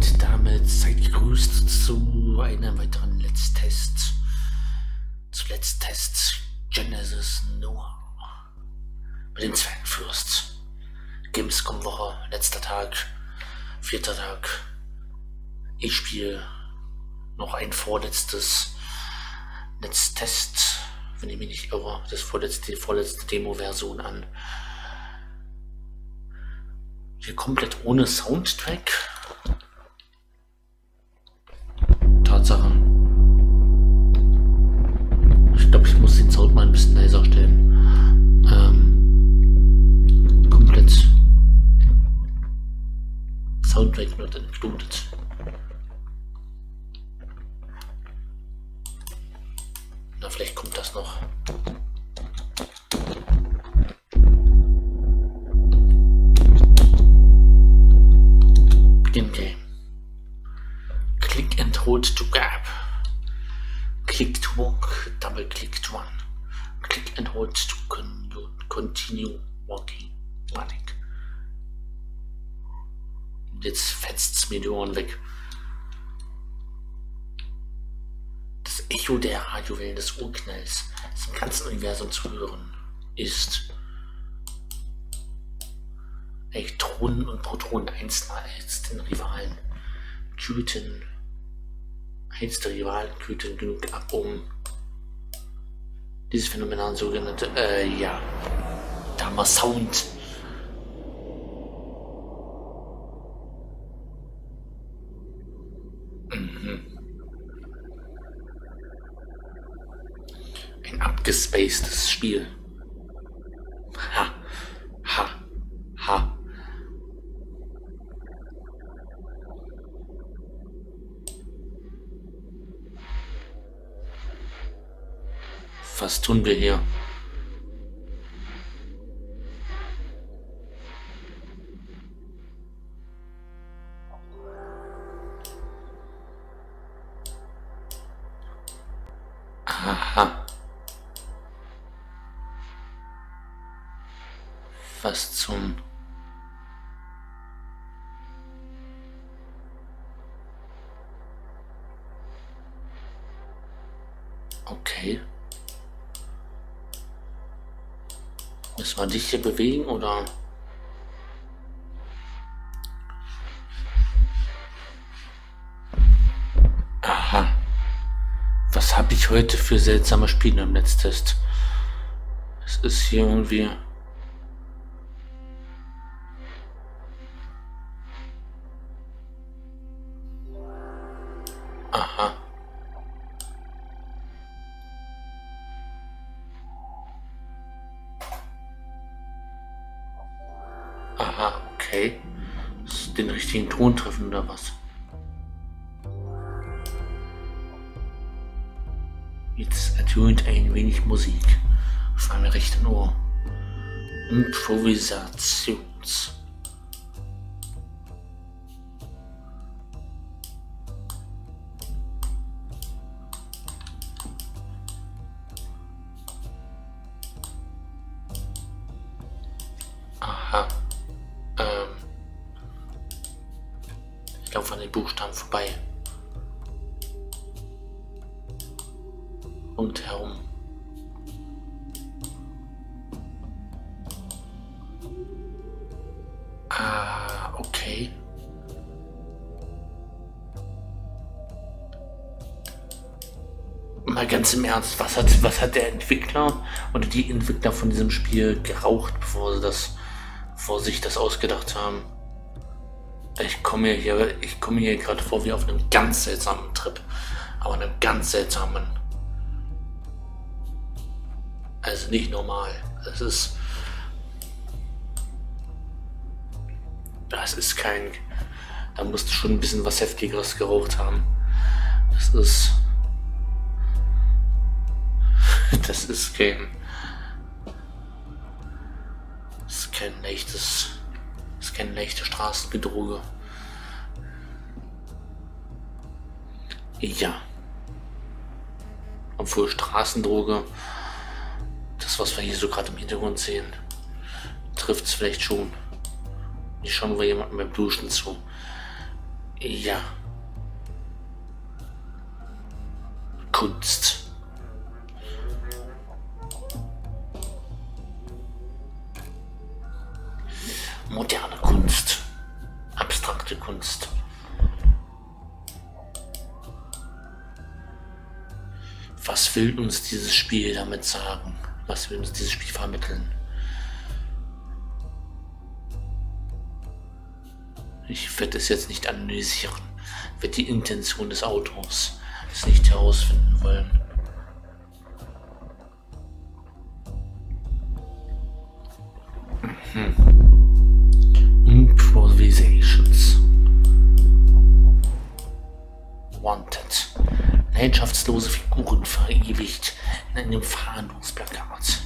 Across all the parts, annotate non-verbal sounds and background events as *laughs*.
Und damit seid gegrüßt zu einem weiteren Let's Test. Zu Let's Test Genesis Noah. Mit dem Zwergenfürst. Gamescom-Woche, letzter Tag, vierter Tag. Ich spiele noch ein vorletztes Let's Test, wenn ich mich nicht irre, das vorletzte, vorletzte Demo-Version an. Hier komplett ohne Soundtrack. Tatsache. Ich glaube, ich muss den Sound mal ein bisschen leiser stellen. Ähm, komplett Soundtrack not included. Das Echo der Radiowellen des Urknalls, das im ganzen Universum zu hören, ist Elektronen und Protonen mal als den Rivalen. Kühlten, einst der Rivalen kühlten genug ab, um dieses Phänomen sogenannte, äh, ja, Dama Sound Mhm. Ein abgespacedes Spiel. Ha, ha, ha. Was tun wir hier? Zum... Okay. Müssen wir dich hier bewegen oder... Aha. Was habe ich heute für seltsame Spiele im Netztest? Es ist hier irgendwie... Jetzt ertönt ein wenig Musik auf meinem rechten Ohr. Improvisations. Mal ganz im Ernst, was hat, was hat der Entwickler oder die Entwickler von diesem Spiel geraucht, bevor sie das, bevor sich das ausgedacht haben? Ich komme hier, ich komme hier gerade vor wie auf einem ganz seltsamen Trip, aber einem ganz seltsamen. Also nicht normal. Das ist. Das ist kein. Da musst du schon ein bisschen was Heftigeres geraucht haben. Das ist. Das ist kein. Das ist kein leichtes. Das ist keine leichte Straßengedroge. Ja. Obwohl Straßendroge das, was wir hier so gerade im Hintergrund sehen, trifft es vielleicht schon. Ich schauen wir jemanden beim Duschen zu. Ja. Kunst. Was will uns dieses Spiel damit sagen? Was will uns dieses Spiel vermitteln? Ich werde es jetzt nicht analysieren, wird die Intention des Autors es nicht herausfinden wollen. Mhm. Improvisations. Wanted. Leidenschaftslose Figuren verewigt in einem Fahndungsplakat.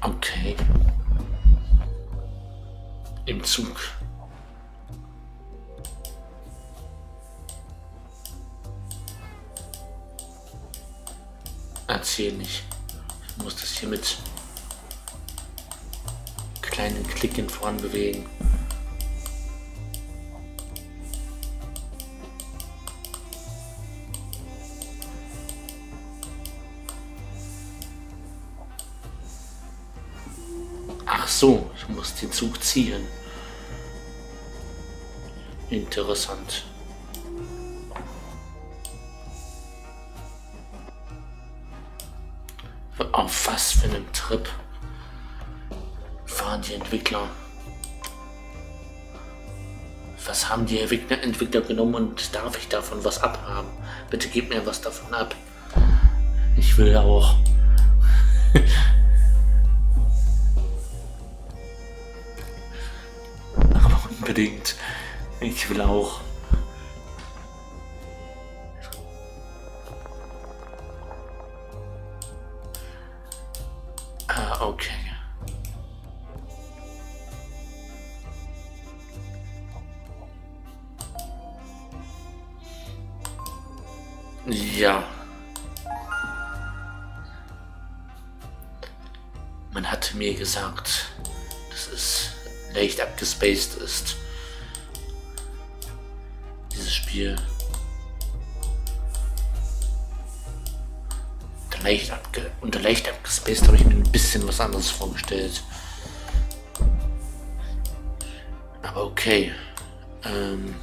Okay. Im Zug. Erzähl nicht. Ich muss das hier mit kleinen Klicken voranbewegen. Ach so, ich muss den Zug ziehen. Interessant. Auf was für einem Trip fahren die Entwickler? Was haben die Entwickler genommen und darf ich davon was abhaben? Bitte gib mir was davon ab. Ich will auch. *laughs* Aber unbedingt. Ich will auch. Ja. Man hatte mir gesagt, dass es leicht abgespaced ist. Dieses Spiel. Leicht, abge unter leicht abgespaced habe ich mir ein bisschen was anderes vorgestellt. Aber okay. Ähm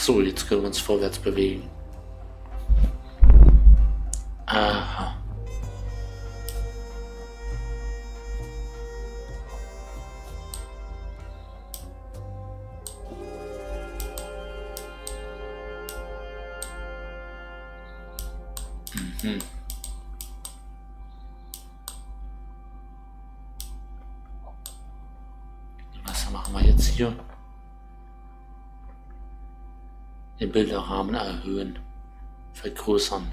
Ach so, jetzt können wir uns vorwärts bewegen. Aha. Mhm. Was machen wir jetzt hier? Den Bilderrahmen erhöhen, vergrößern.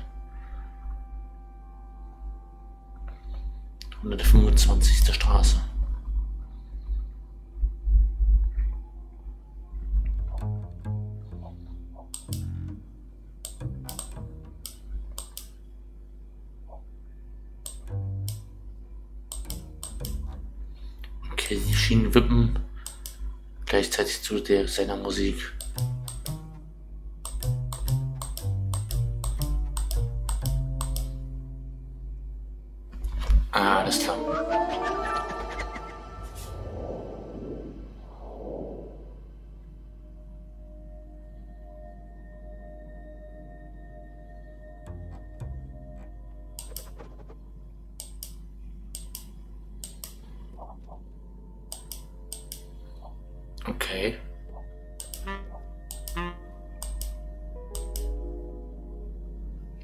125. Straße. Okay, die Schienen wippen gleichzeitig zu der, seiner Musik. Okay.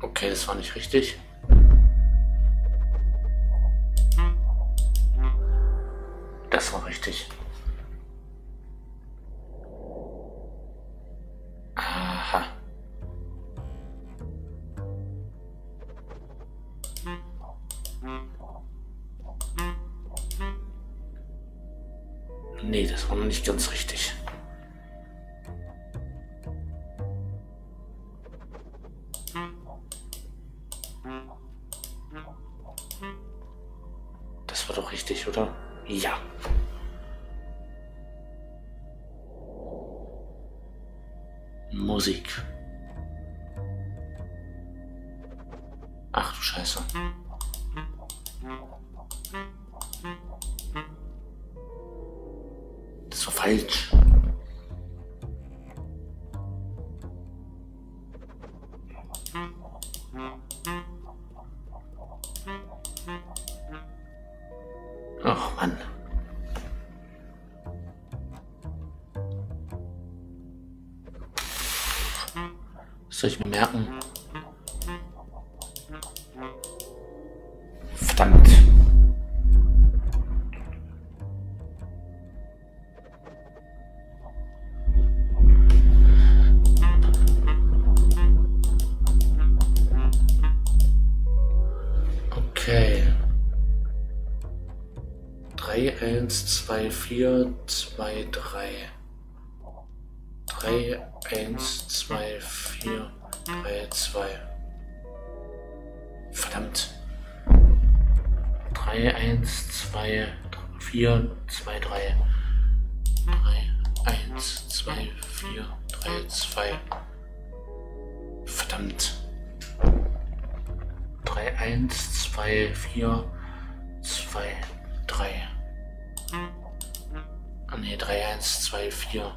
Okay, das war nicht richtig. war doch richtig, oder? Ja. Musik. Ach du Scheiße. Das war falsch. Soll ich mir merken? Verdammt. Okay. 3, 1, 2, 4, 2, 3. 3, 1, 2, 4. 3, 1, 2, 4, 2, 3. 3, 1, 2, 4, 3, 2. Verdammt. 3, 1, 2, 4, 2, 3. Ne, 3, 1, 2, 4.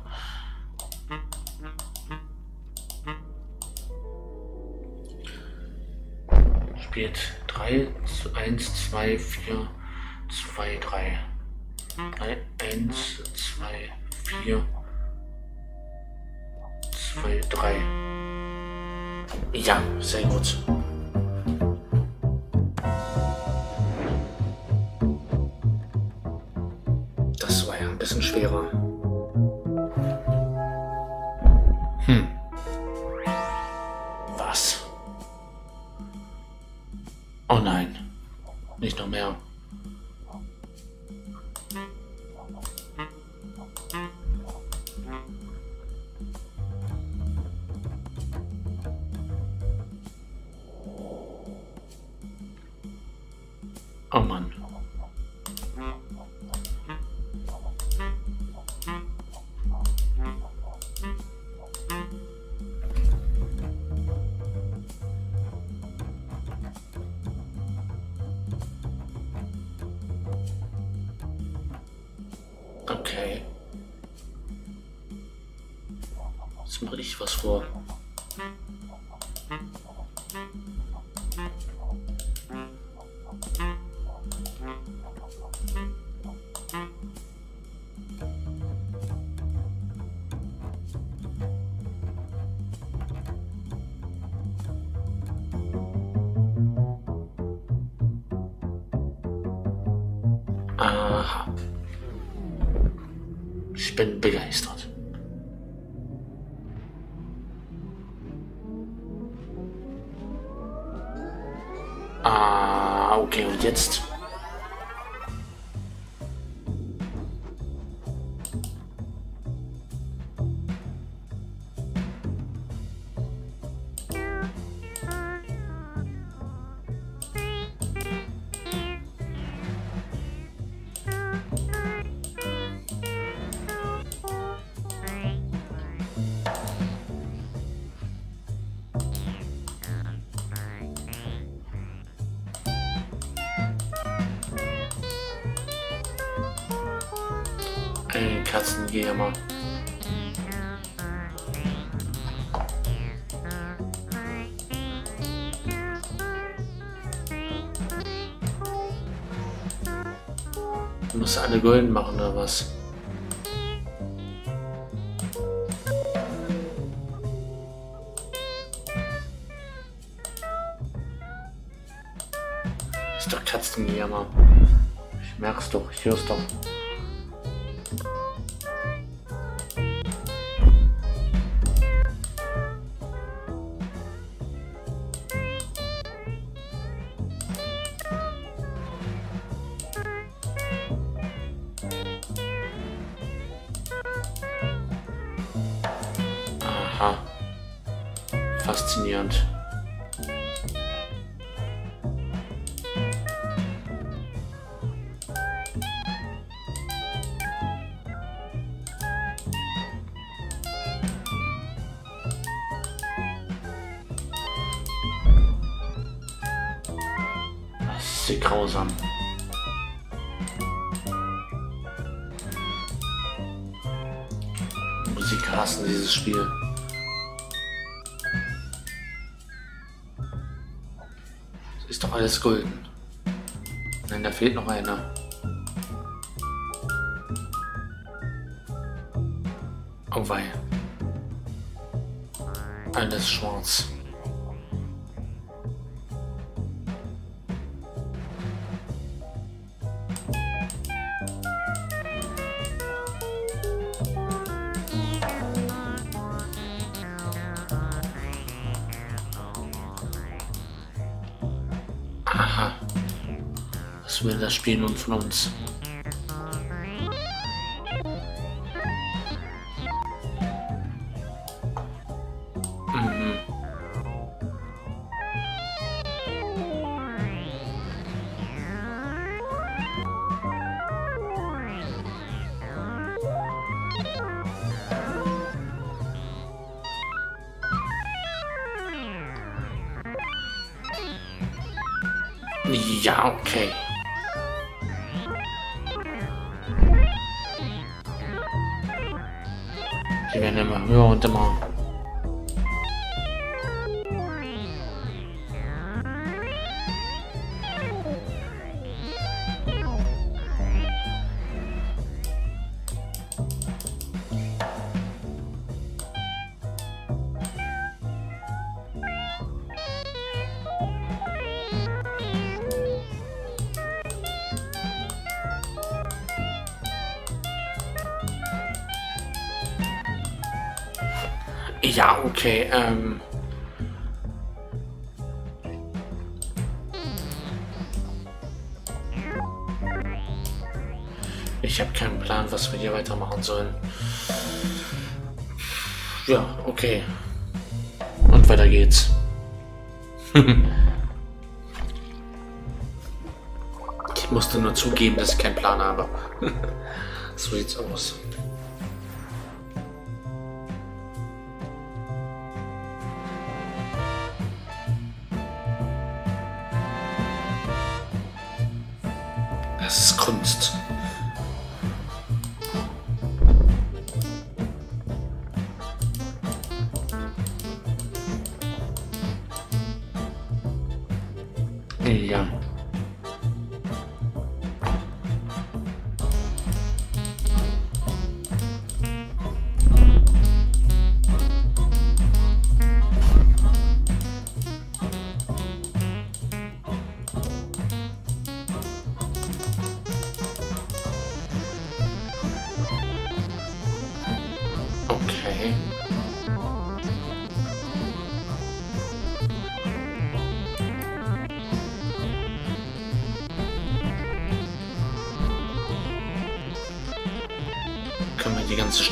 Spielt 3, 1, 2, 4, 2, 3. 3, 1, 2, 4, 2, 3. Ja, sehr gut. Das war ja ein bisschen schwerer. Okay. Jetzt mache ich was vor. Ich bin begeistert. Ah, okay, und jetzt? Ein Katzengejammer. Du musst alle golden machen oder was? Ist doch Katzengejammer. Ich merk's doch, ich hör's doch. Aha. Faszinierend. Grausam. Musik hassen dieses Spiel. Ist doch alles golden. Nein, da fehlt noch einer. Oh wei. Alles schwarz. Das Spiel nun von uns? Ja, okay. Ähm. Ich habe keinen Plan, was wir hier weitermachen sollen. Ja, okay. Und weiter geht's. *laughs* ich musste nur zugeben, dass ich keinen Plan habe. *laughs* so sieht's aus.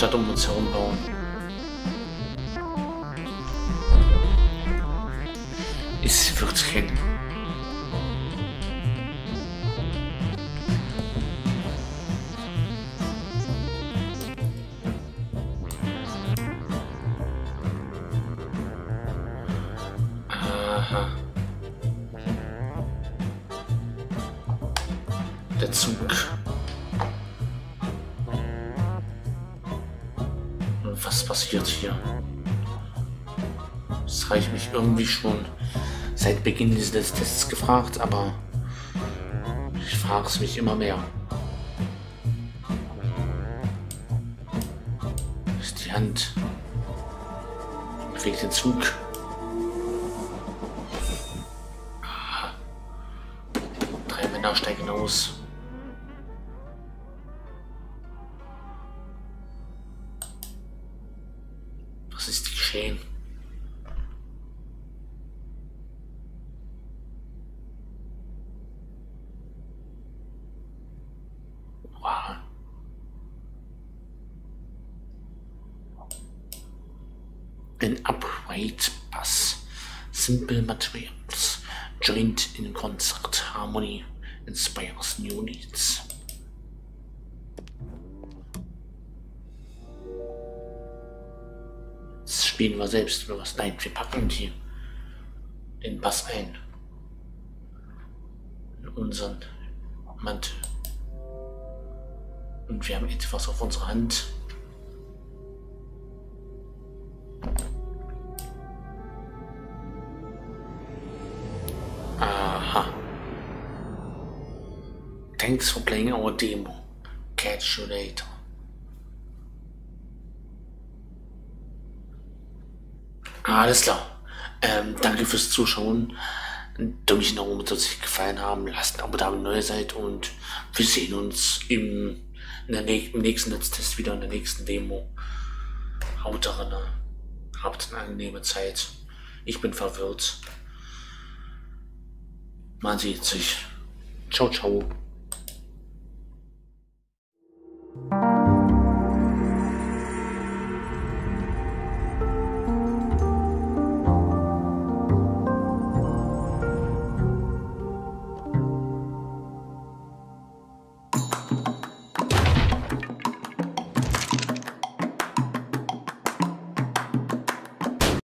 Stadt um uns herum bauen? Irgendwie schon seit Beginn dieses Tests gefragt, aber ich frage es mich immer mehr. Ist die Hand bewegt den Zug. Drei Männer steigen aus. Simple materials, joined in concert harmony, inspires new needs. Das spielen wir selbst oder was? Nein, wir packen die, den Bass ein. unseren Mantel. Und wir haben etwas auf unserer Hand. Thanks for playing our demo. Catch you later. Alles klar. Ähm, danke fürs Zuschauen. Däumchen nach oben, wenn es euch gefallen haben. Lasst ein Abo da, wenn ihr neu seid. Und wir sehen uns im, im nächsten Netztest wieder, in der nächsten Demo. Haut daran. Habt eine angenehme Zeit. Ich bin verwirrt. Man sieht sich. Ciao, ciao. Thank you.